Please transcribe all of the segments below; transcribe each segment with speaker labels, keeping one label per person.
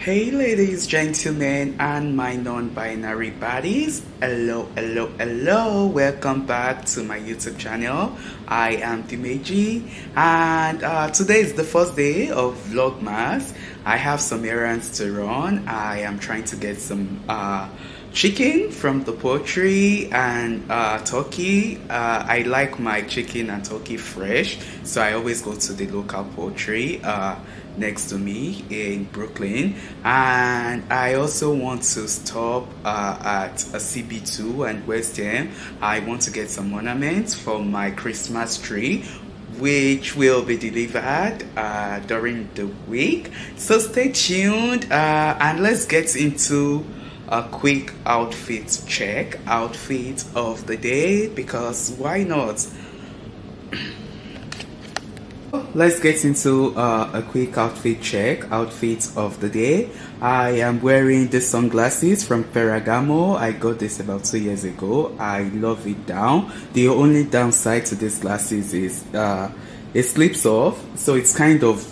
Speaker 1: Hey ladies, gentlemen, and my non-binary buddies. Hello, hello, hello. Welcome back to my YouTube channel. I am Dimeji and uh, today is the first day of Vlogmas. I have some errands to run. I am trying to get some uh, chicken from the poultry and uh, turkey. Uh, I like my chicken and turkey fresh, so I always go to the local poultry uh, next to me in Brooklyn. And I also want to stop uh, at a CB2 and West Elm. I want to get some ornaments for my Christmas tree which will be delivered uh, during the week. So stay tuned uh, and let's get into a quick outfit check, outfit of the day, because why not? Let's get into uh, a quick outfit check, outfit of the day. I am wearing the sunglasses from Ferragamo. I got this about two years ago. I love it down. The only downside to these glasses is uh, it slips off, so it's kind of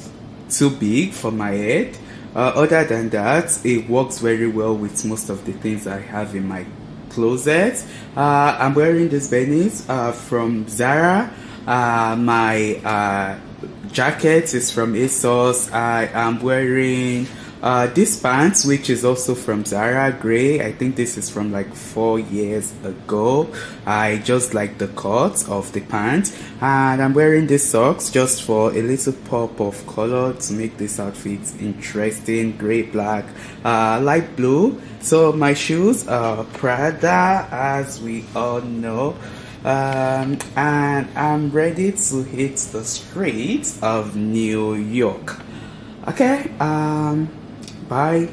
Speaker 1: too big for my head uh, other than that, it works very well with most of the things I have in my closet. Uh, I'm wearing this beanies uh, from Zara. Uh, my jacket is from ASOS. I am wearing uh, this pants, which is also from Zara Grey, I think this is from like four years ago. I just like the cut of the pants, and I'm wearing these socks just for a little pop of color to make this outfit interesting. Gray, black, uh, light blue. So my shoes are Prada, as we all know. Um, and I'm ready to hit the streets of New York. Okay, um, Bye.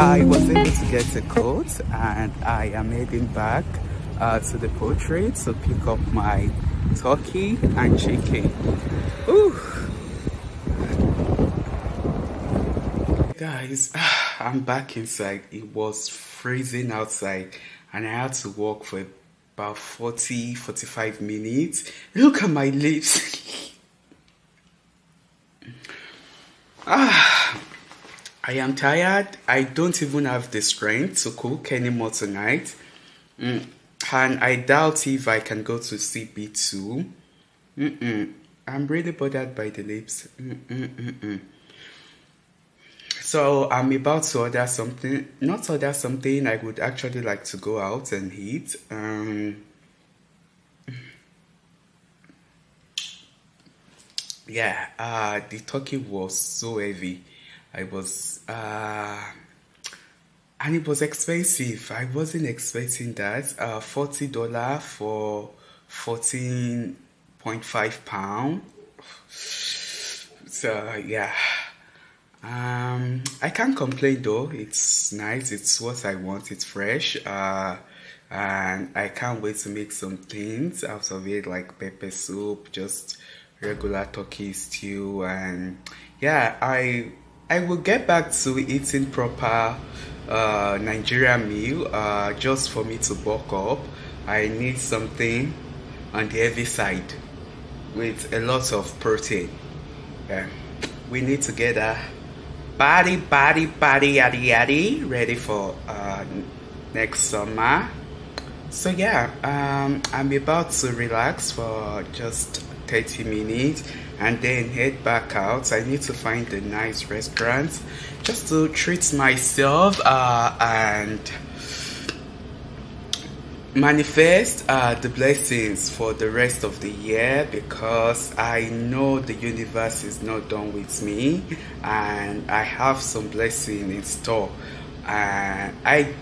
Speaker 1: I was able to get a coat and I am heading back uh, to the poultry to pick up my turkey and chicken. Ooh. Guys, I'm back inside. It was freezing outside and I had to walk for about 40 45 minutes. Look at my lips. ah I am tired. I don't even have the strength to cook anymore tonight. Mm. And I doubt if I can go to CB2. Mm -mm. I'm really bothered by the lips. So I'm about to order something. Not order something. I would actually like to go out and eat. Um, yeah, uh, the turkey was so heavy I was, uh, and it was expensive. I wasn't expecting that. Uh, $40 for 14.5 pound. So, yeah. Um, I can't complain though. It's nice. It's what I want. It's fresh. Uh, and I can't wait to make some things out of it like pepper soup, just regular turkey stew and yeah, I I will get back to eating proper uh, Nigerian meal uh, just for me to bulk up. I need something on the heavy side with a lot of protein. Yeah. We need to get a body, body, body, yaddy, yaddy, ready for uh, next summer. So yeah, um, I'm about to relax for just 30 minutes and then head back out. I need to find a nice restaurant just to treat myself uh, and manifest uh, the blessings for the rest of the year because I know the universe is not done with me and I have some blessing in store and I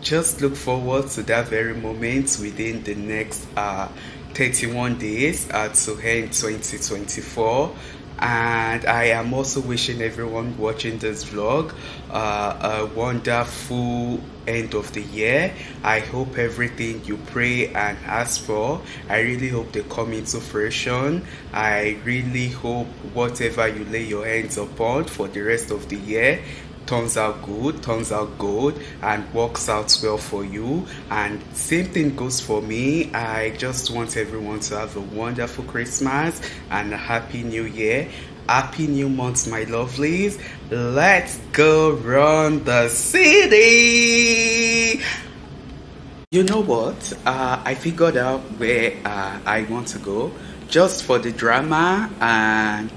Speaker 1: just look forward to that very moment within the next uh, 31 days uh, to end 2024 and I am also wishing everyone watching this vlog uh, a wonderful end of the year. I hope everything you pray and ask for, I really hope they come into fruition. I really hope whatever you lay your hands upon for the rest of the year turns out good, turns out good, and works out well for you. And same thing goes for me. I just want everyone to have a wonderful Christmas and a happy new year. Happy new month, my lovelies. Let's go run the city. You know what? Uh, I figured out where uh, I want to go just for the drama and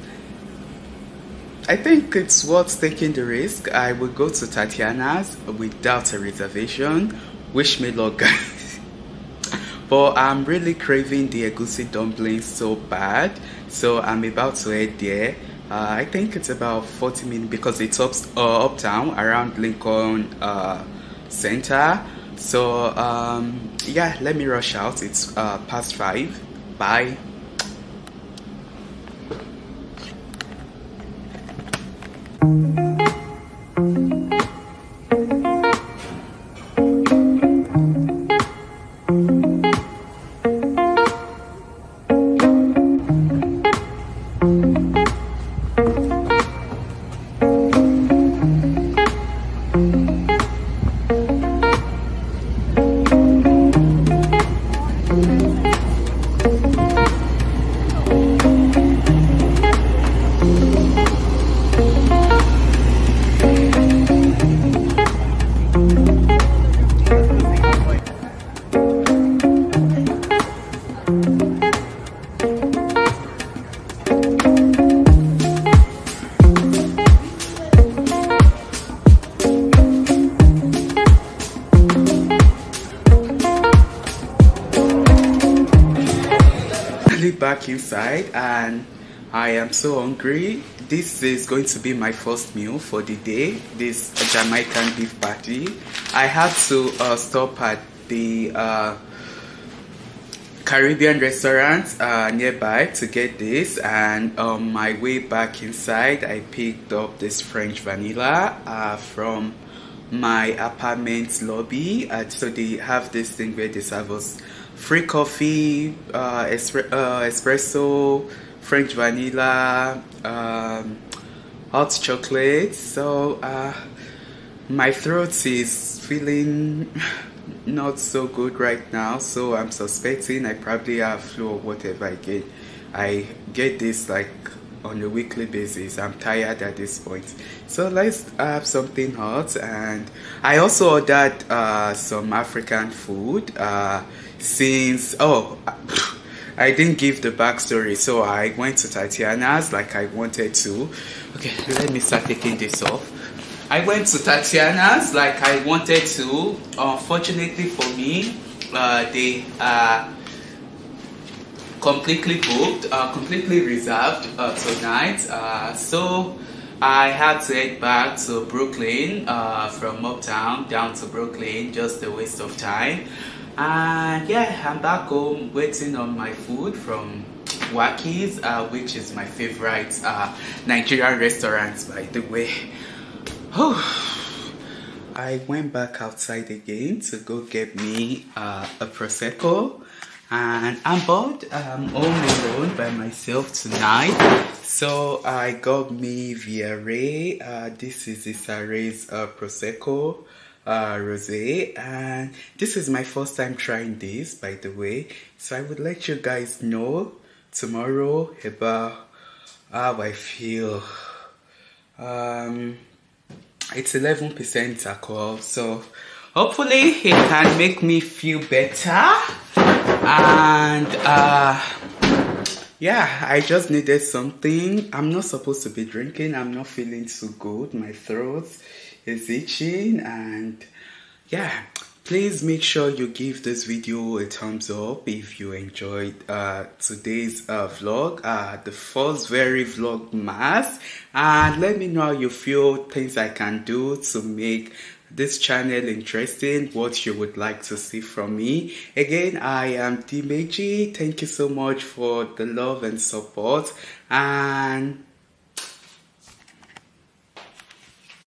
Speaker 1: I think it's worth taking the risk. I will go to Tatiana's without a reservation. Wish me luck, guys. but I'm really craving the egusi dumplings so bad, so I'm about to head there. Uh, I think it's about 40 minutes because it's up, uh, uptown around Lincoln uh, Center. So um, yeah, let me rush out. It's uh, past five. Bye. 嗯。Inside and I am so hungry. This is going to be my first meal for the day, this Jamaican beef patty. I had to uh, stop at the uh, Caribbean restaurant uh, nearby to get this and on my way back inside I picked up this French vanilla uh, from my apartment lobby and so they have this thing where they serve us free coffee, uh, uh, espresso, French vanilla, um, hot chocolate. So uh, my throat is feeling not so good right now. So I'm suspecting I probably have flu or whatever I get. I get this like on a weekly basis. I'm tired at this point. So let's have something hot. And I also ordered uh, some African food uh, since, oh, I didn't give the backstory. So I went to Tatiana's like I wanted to. Okay, let me start taking this off. I went to Tatiana's like I wanted to. Unfortunately for me, uh, they are completely booked, uh, completely reserved uh, tonight. Uh, so I had to head back to Brooklyn uh, from Uptown down to Brooklyn, just a waste of time. And yeah, I'm back home waiting on my food from Waki's, uh, which is my favorite uh, Nigerian restaurant, by the way. I went back outside again to go get me a Prosecco and I'm bored. I'm all alone by myself tonight. So I got me Viare. Uh, this is Isare's uh, Prosecco uh, Rosé, and this is my first time trying this, by the way. So I would let you guys know tomorrow about how I feel. Um, it's 11% alcohol, so hopefully it can make me feel better. And uh, yeah, I just needed something. I'm not supposed to be drinking. I'm not feeling too good. My throat is itching and yeah, please make sure you give this video a thumbs up if you enjoyed uh, today's uh, vlog uh, the first very Vlogmas and let me know how you feel things i can do to make this channel interesting what you would like to see from me? Again i am Dimeji. Thank you so much for the love and support. And